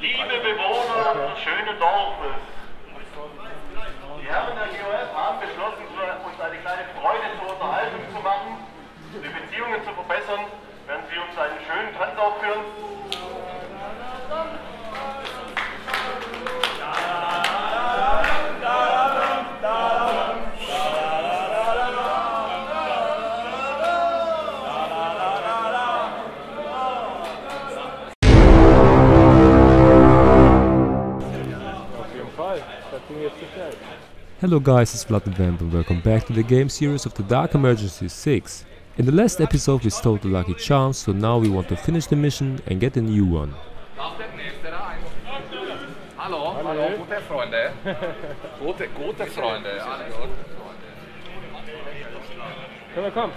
Liebe Bewohner des schönen Dorfes, die Herren der GOF haben beschlossen, uns eine kleine Freude zur Unterhaltung zu machen, die Beziehungen zu verbessern, werden Sie uns einen schönen Tanz aufführen. Hello guys, it's Vlad the Vamp and welcome back to the game series of the Dark Emergency 6. In the last episode we stole the lucky Charm, so now we want to finish the mission and get a new one. Hallo, hallo, gute Freunde. Gute, gute Freunde. Alle gute Können wir kommen?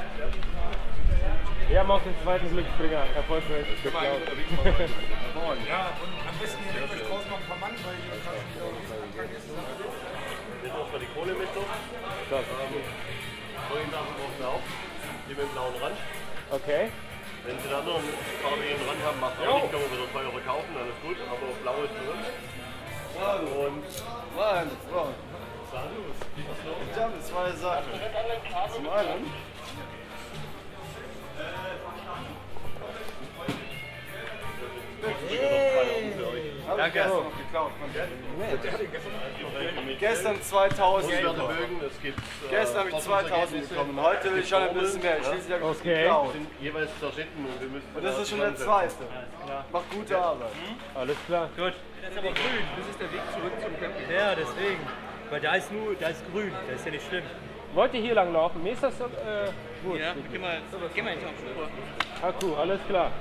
Wir haben auch den zweiten Glücksbringer erfolgreich. Ja, und am besten hier direkt draußen noch ein paar Mann, weil hier gerade Jetzt erstmal die Kohle mit so. Das. Vorhin Sachen brauchen wir auch. Die mit dem blauen Rand. Okay. Wenn Sie da noch einen farbigen Rand haben, macht auch nicht, können wir wieder teurer kaufen, alles gut. Aber blau ist für uns. Und Mann, Frau. Ich habe zwei Sachen. Zum einen. Danke. Gestern noch geklaut. Gestern 2000 Werte bekommen. Bögen, es gibt äh, Gestern habe ich 2000 bekommen. Heute will ich schon ein bisschen mehr. Schließlich habe ich Okay. geklaut. jeweils zerschnitten und wir müssen Und das da ist schon der zweite. Macht gute Arbeit. Alles klar. Gut. Das ist aber grün. Das ist der Weg zurück zum Camping. Ja, deswegen. Weil da ist nur, da ist grün. Das ist ja nicht schlimm. Wollt ihr hier lang laufen? Mir ist das äh, gut. Ja, geh mal, geh mal in die Tauchspur. Akku, alles klar.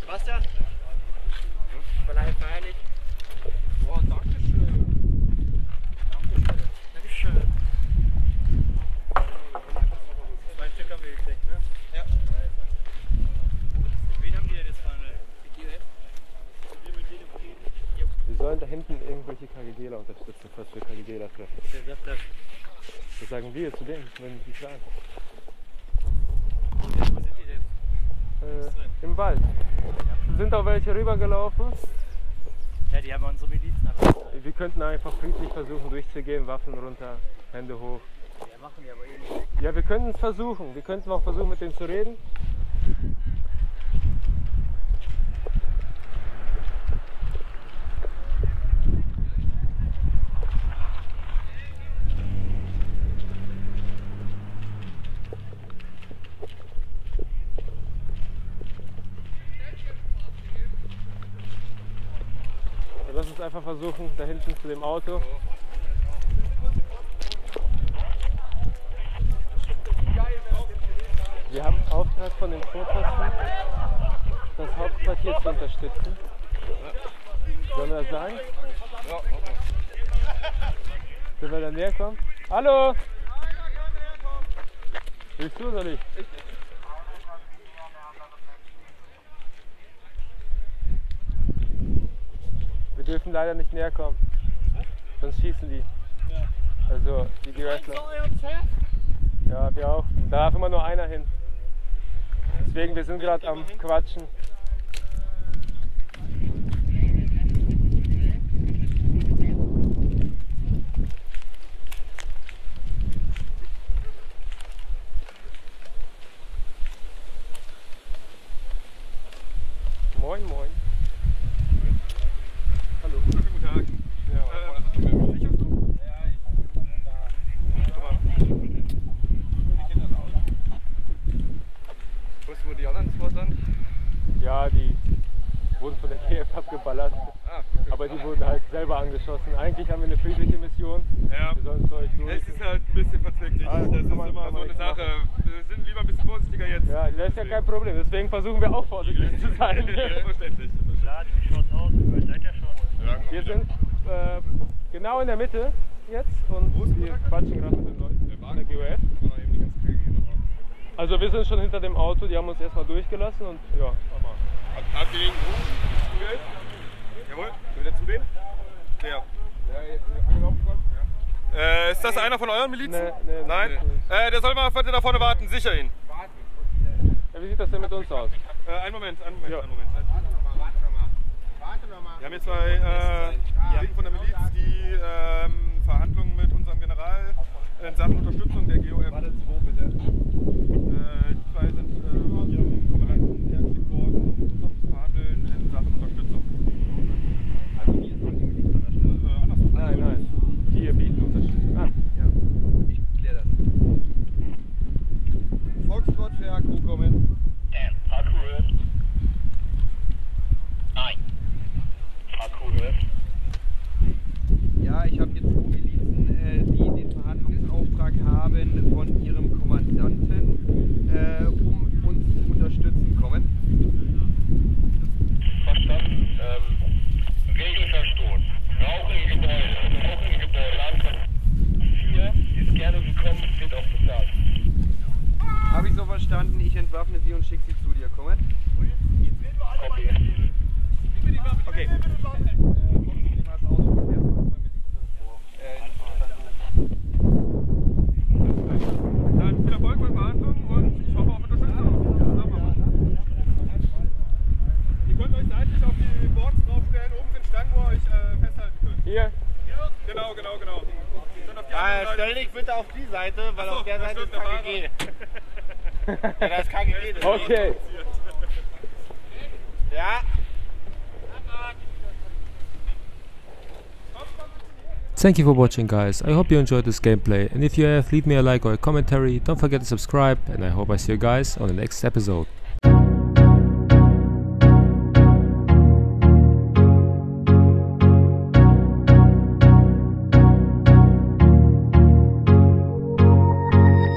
Sebastian? Verleih feierlich. Oh, danke schön. Dankeschön. Dankeschön. Zwei Stück haben wir gekriegt, ne? Ja. Wen haben die denn jetzt verhandelt? Die GF? Wir sollen da hinten irgendwelche KGGler unterstützen, falls wir KGGler treffen. Wer sagt das? Das sagen wir zu denen, wenn die sagen. Wo sind die denn? Äh, Im Wald. Sind auch welche rübergelaufen. Ja, die haben unsere Milizen abgeholt. Wir könnten einfach friedlich versuchen durchzugehen, Waffen runter, Hände hoch. Ja, machen die aber eh nicht. Ja, wir könnten es versuchen. Wir könnten auch versuchen, mit denen zu reden. Lass uns einfach versuchen, da hinten zu dem Auto. Wir haben Auftrag von den Vorposten, das Hauptquartier zu unterstützen. Sollen wir das sagen? Ja, Sollen wir da näher kommen? Hallo! Willst du oder nicht? Wir dürfen leider nicht näher kommen. Sonst schießen die. Also die Geröffler. Ja, wir auch. Da darf immer nur einer hin. Deswegen, wir sind gerade am Quatschen. Moin, moin. Hallo. Guten Tag. Ja, Äh, sicherst du? Weißt du, wo die anderen zwei sind? ja, die wurden von der GF abgeballert. Ah, okay. Aber die wurden halt selber angeschossen. Eigentlich haben wir eine friedliche Mission. Ja. Wir sollen für euch durch. Es ist halt ein bisschen verzwicklich. Ah, das ist man- immer so eine Sache. Wir sind lieber ein bisschen vorsichtiger jetzt. Ja, das ist ja kein Problem. Deswegen versuchen wir auch vorsichtig zu sein. Verständlich. Laden, wie schaut's aus? Ihr seid ja schon. Wir sind äh, genau in der Mitte jetzt und wir quatschen gerade mit den Leuten von der GOF. Also wir sind schon hinter dem Auto, die haben uns erstmal durchgelassen und ja, Habt ihr den das einer von euren Milizen? Nee, nee, Nein? Äh, der soll mal bitte da vorne warten, sicher ihn. Ja, wie sieht das denn mit uns aus? Äh, einen Moment, einen Moment, ja. einen Moment. Warte nochmal, warte nochmal. Warte nochmal. Wir haben jetzt zwei äh, Kollegen von der Miliz, die ähm, Verhandlungen mit unserem General in Sachen Unterstützung der GOM. Warte, wo bitte. Äh, zwei Genau, genau, genau. Ah, stell dich bitte auf die Seite, weil auf der Seite ist KGG. ja, ist KGG. Das okay. Ja. Thank you for watching guys, I hope you enjoyed this gameplay and if you have leave me a like or a commentary, don't forget to subscribe and I hope I see you guys on the next episode.